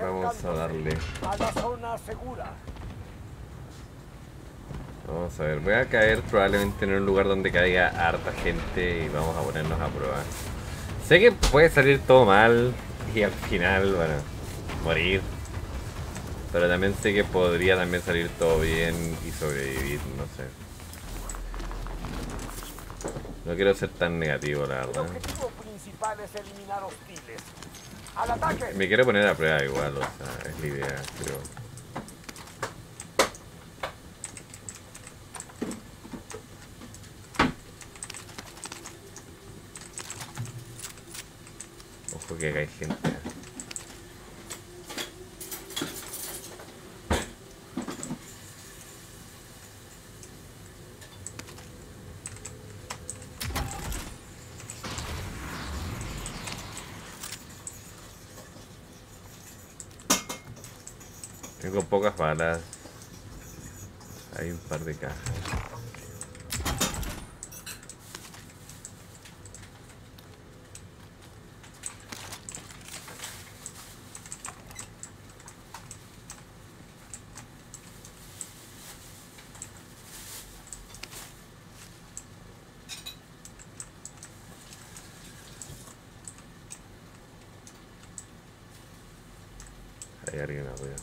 Vamos a darle. Vamos a ver, voy a caer probablemente en un lugar donde caiga harta gente y vamos a ponernos a prueba. Sé que puede salir todo mal y al final, bueno, morir. Pero también sé que podría también salir todo bien y sobrevivir, no sé. No quiero ser tan negativo, la El verdad. objetivo principal es eliminar hostiles. Me quiero poner a prueba igual, o sea, es la idea, creo. Ojo que acá hay gente. Tengo pocas balas. Hay un par de cajas. Hay alguien arriba.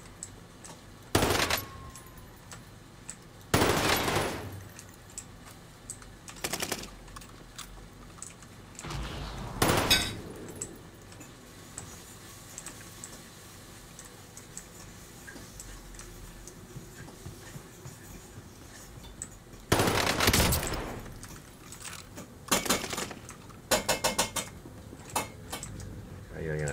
Hay alguien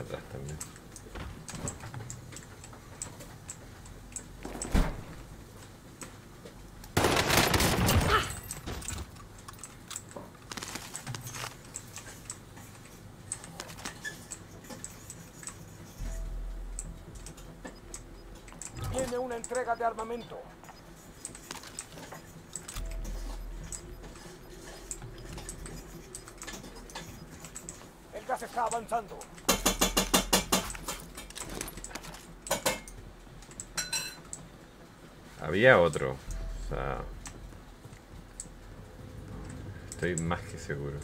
Tiene una entrega de armamento. El gas está avanzando. Había otro. O sea. Estoy más que seguro.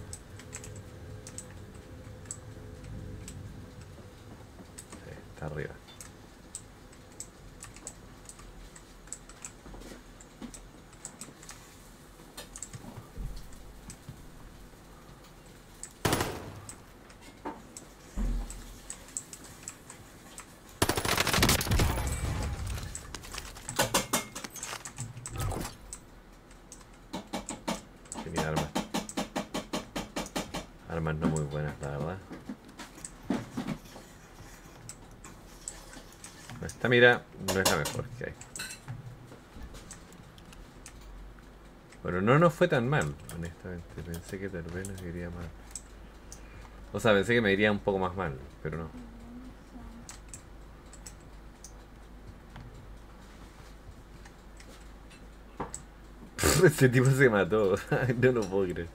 Sí, está arriba. Tenía armas. Armas no muy buenas, la verdad. Esta mira no es la mejor que hay. Bueno, no nos fue tan mal, honestamente. Pensé que tal vez nos iría mal. O sea, pensé que me iría un poco más mal, pero no. Ese tipo se mató. no lo puedo creer.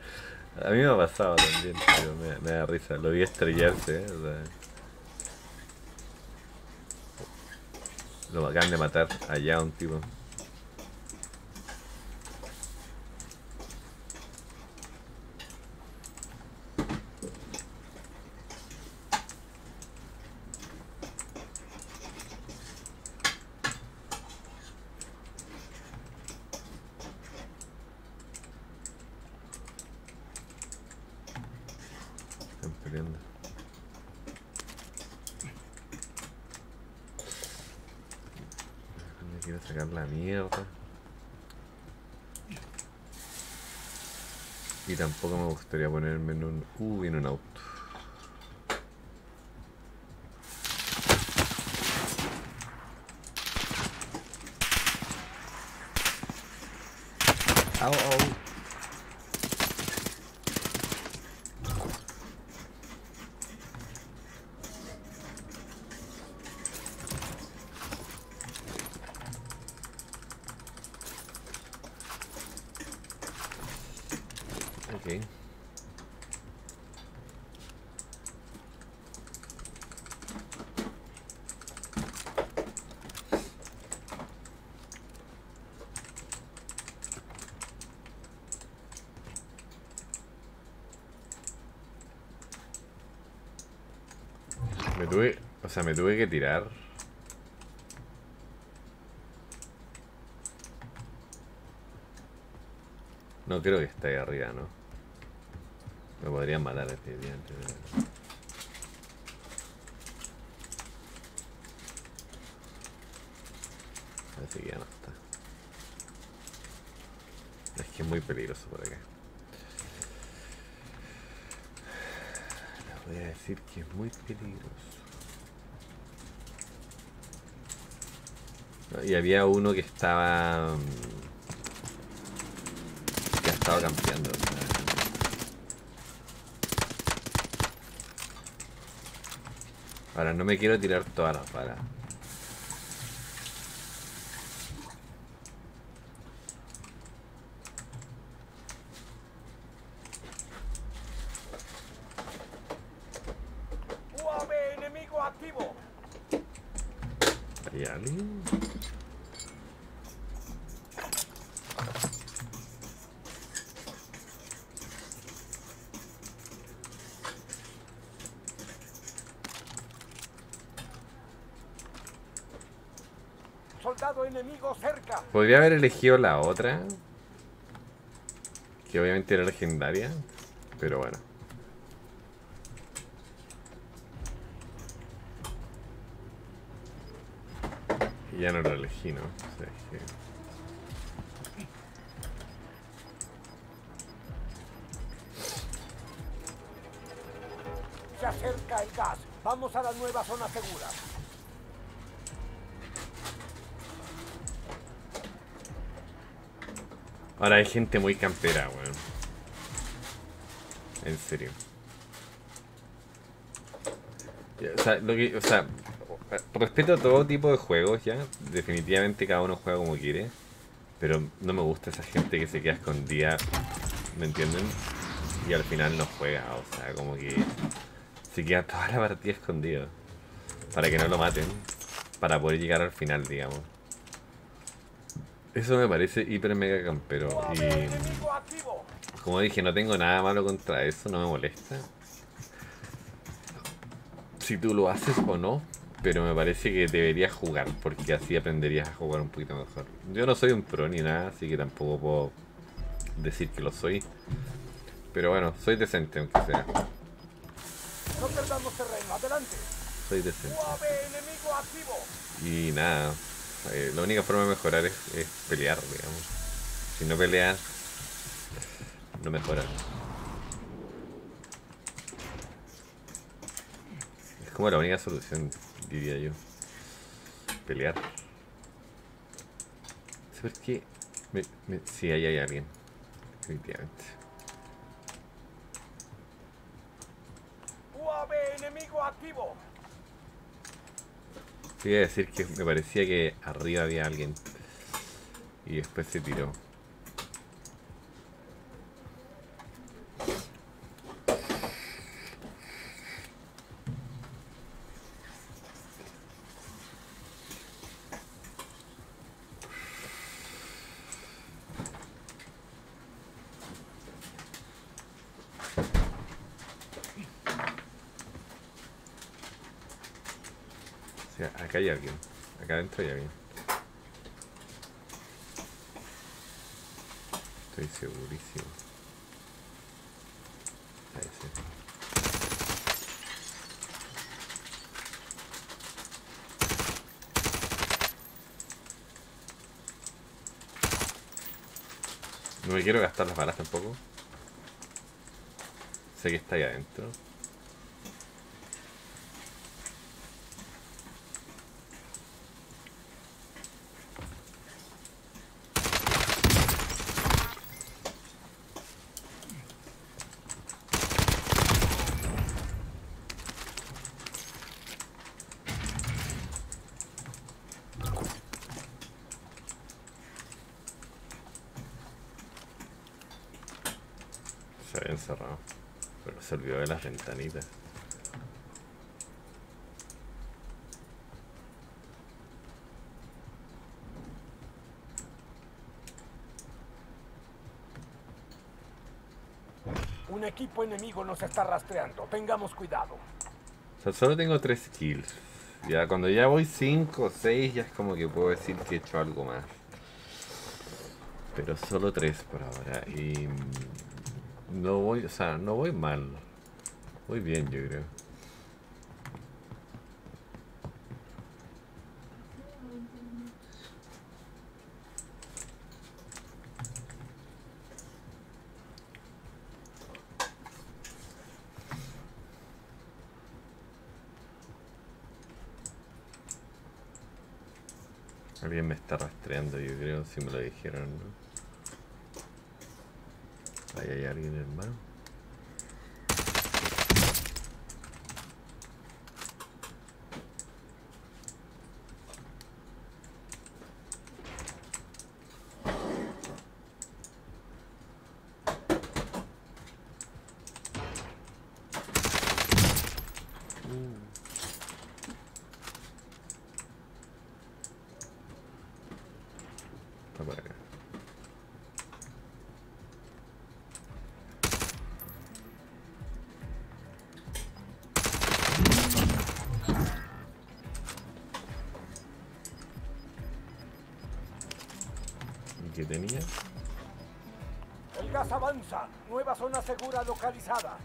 A mí me ha pasado también, pero me, me da risa. Lo vi estrellarse, ¿eh? O sea, Lo acaban de matar allá un tipo. Están peleando. Me quiero sacar la mierda. Y tampoco me gustaría ponerme en un... Uh, viene un auto. Tuve, o sea, me tuve que tirar. No creo que esté ahí arriba, ¿no? Me podrían matar este diente. Así que ya no está. Es que es muy peligroso por acá. Les voy a decir que es muy peligroso. Y había uno que estaba... mm, Que ha estado campeando. Ahora, no me quiero tirar todas las balas. Enemigo activo. ¿Hay alguien? Podría haber elegido la otra. Que obviamente era legendaria. Pero bueno. Y ya no la elegí, ¿no? O sea, es que- Se acerca el gas. Vamos a la nueva zona segura. Ahora hay gente muy campera, weón. En serio. O sea, lo que, o sea, respeto todo tipo de juegos, ya. Definitivamente cada uno juega como quiere. Pero no me gusta esa gente que se queda escondida, ¿me entienden? Y al final no juega, o sea, como que se queda toda la partida escondido. Para que no lo maten. Para poder llegar al final, digamos. Eso me parece hiper mega campero. Y como dije, no tengo nada malo contra eso, no me molesta. Si tú lo haces o no, pero me parece que deberías jugar, porque así aprenderías a jugar un poquito mejor. Yo no soy un pro ni nada, así que tampoco puedo decir que lo soy. Pero bueno, soy decente, aunque sea. No perdamos terreno. Adelante. Soy decente. UAV enemigo activo. Y nada, eh, la única forma de mejorar es, pelear, digamos. Si no peleas, no mejoras. Es como la única solución, diría yo. Pelear. ¿Sabes qué? Me, me, sí, ahí hay alguien. Definitivamente. UAV enemigo activo. Te a decir que me parecía que arriba había alguien. Y después se tiró. Acá hay alguien. Acá adentro hay alguien. Estoy segurísimo. Ahí sí. No me quiero gastar las balas tampoco. Sé que está ahí adentro. Había encerrado. Pero se olvidó de las ventanitas. Un equipo enemigo nos está rastreando. Tengamos cuidado. O sea, solo tengo 3 kills. Ya cuando ya voy 5 o 6 ya es como que puedo decir que he hecho algo más. Pero solo 3 por ahora. Y mm, no voy, o sea, no voy mal. Voy bien yo creo. Alguien me está rastreando, yo creo, si me lo dijeron, ¿no? Ahí hay alguien, hermano. Nueva zona segura localizada.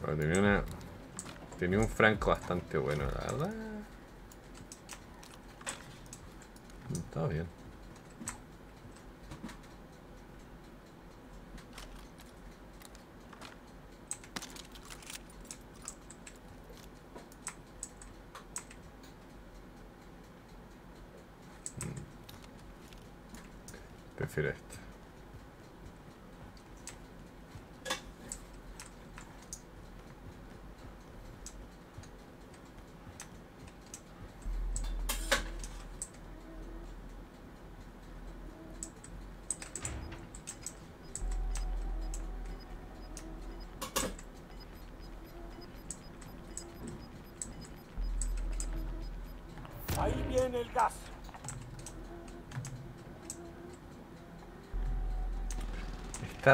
Bueno, tenía una. Tenía un franco bastante bueno, la verdad. Estaba bien. Prefiero esto. Ahí viene el gas.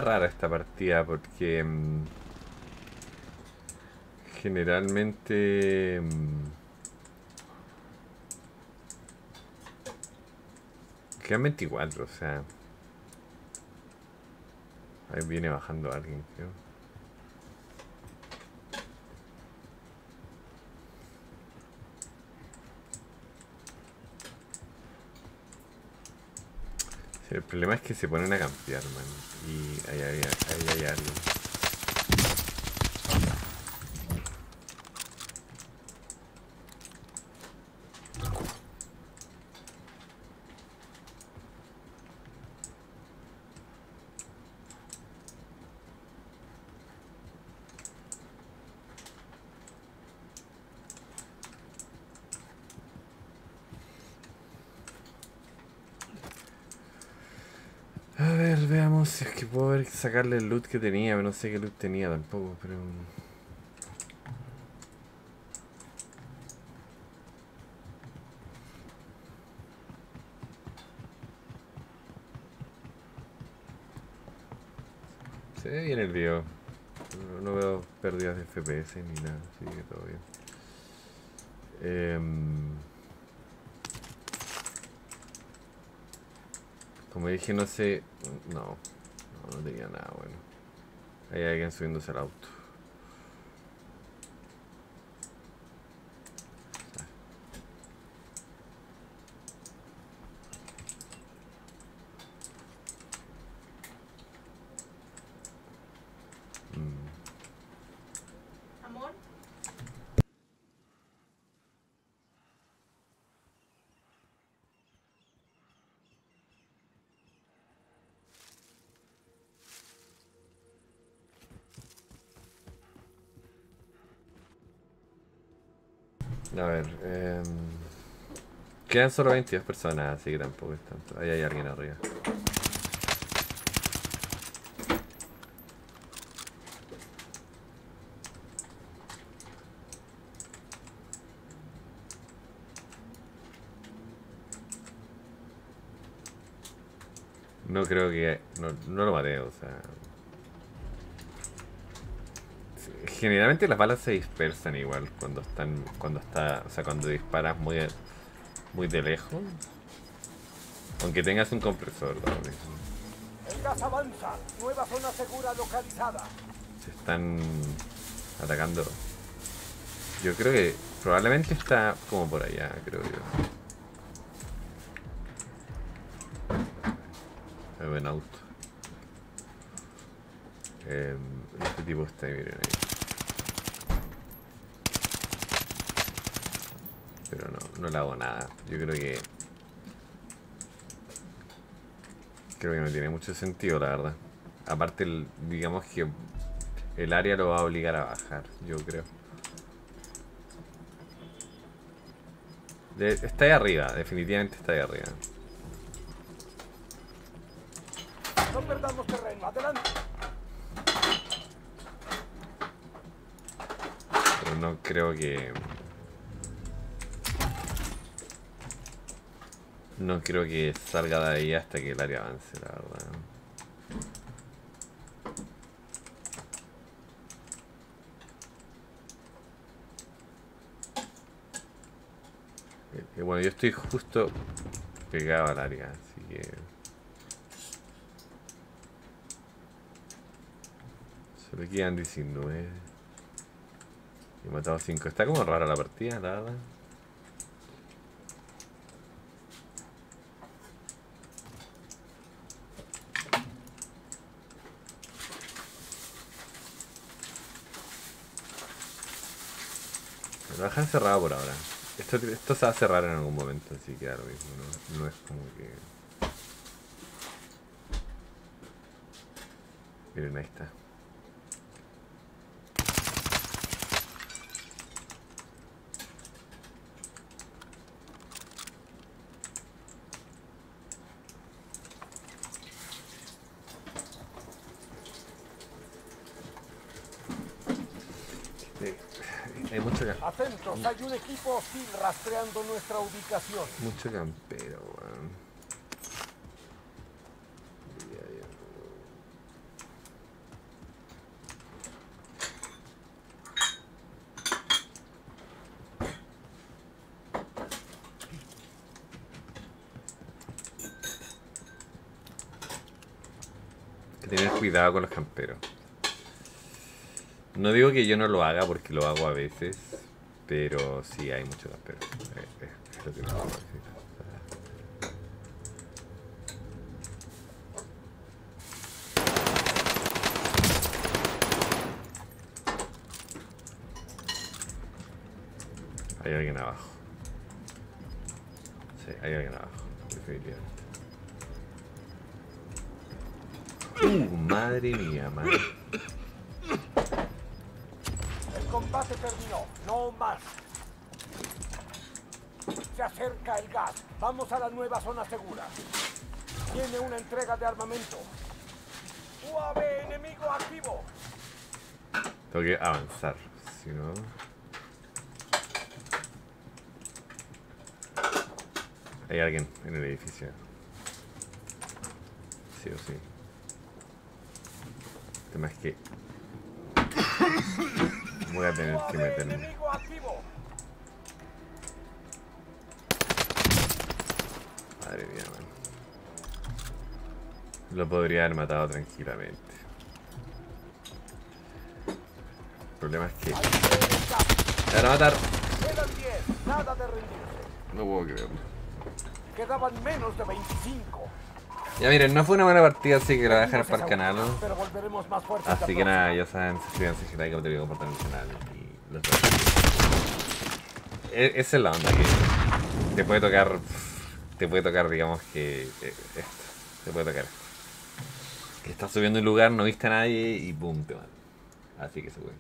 Rara esta partida porque mm, generalmente mm, quedan 24, o sea, ahí viene bajando alguien, creo. El problema es que se ponen a campear, man. Y ahí hay, hay. A veamos si es que puedo ver sacarle el loot que tenía, pero no sé qué loot tenía tampoco, pero... Se ve bien el video. No, no veo pérdidas de FPS ni nada, así que todo bien. Em, Como dije, no sé. No, no, no tenía nada bueno. Hay alguien subiéndose al auto. A ver, em, quedan solo 22 personas, así que tampoco es tanto. Ahí hay alguien arriba. No creo que. No, no lo maté, o sea. Sí, Generalmente las balas se dispersan igual cuando están. Cuando está. O sea, cuando disparas muy de, muy de lejos. Aunque tengas un compresor. El gas avanza. Nueva zona segura localizada. Se están atacando. Yo creo que probablemente está como por allá, creo yo. Hay buen auto. Eh, este tipo está ahí, miren ahí. Pero no, no le hago nada. Yo creo que... Creo que no tiene mucho sentido, la verdad. Aparte, el- digamos que el área lo va a obligar a bajar, yo creo. De- está ahí arriba, definitivamente está ahí arriba. No perdamos terreno. Adelante. Pero no creo que... No creo que salga de ahí hasta que el área avance, la verdad. Y- y bueno, yo estoy justo pegado al área, así que... Solo quedan 19. Y he matado 5. Está como rara la partida, la verdad. Dejan cerrado por ahora. Esto, esto se va a cerrar en algún momento, así que lo mismo. No, no es como que. Miren, ahí está. Sí, Hay mucho, ca- Atentos. Hay un equipo hostil rastreando nuestra ubicación. mucho campero, weón. Hay que tener cuidado con los camperos. No digo que yo no lo haga porque lo hago a veces, pero sí hay mucho campero. Eh, eh. Hay alguien abajo. Sí, hay alguien abajo, definitivamente. Uh, madre mía, madre. Terminó. No más. Se acerca el gas. Vamos a la nueva zona segura. Tiene una entrega de armamento. UAV enemigo activo. Tengo que avanzar, si no... Hay alguien en el edificio. Sí o sí. El tema es que... Voy a tener que meterme. Madre mía, man. Lo podría haber matado tranquilamente. El problema es que... ¡Me van a matar! Quedan 10. Nada de rendirse. No puedo creerlo. Quedaban menos de 25. Ya miren, no fue una buena partida, así que la voy a dejar Perdimos para el canal. Así que nada, ya saben, suscríbanse, si like, compartir, compartan el canal y los. E- Esa es la onda que te puede tocar, te puede tocar, digamos que eh, esto, te puede tocar. Que estás subiendo un lugar, no viste a nadie y boom, te matan. Así que se puede.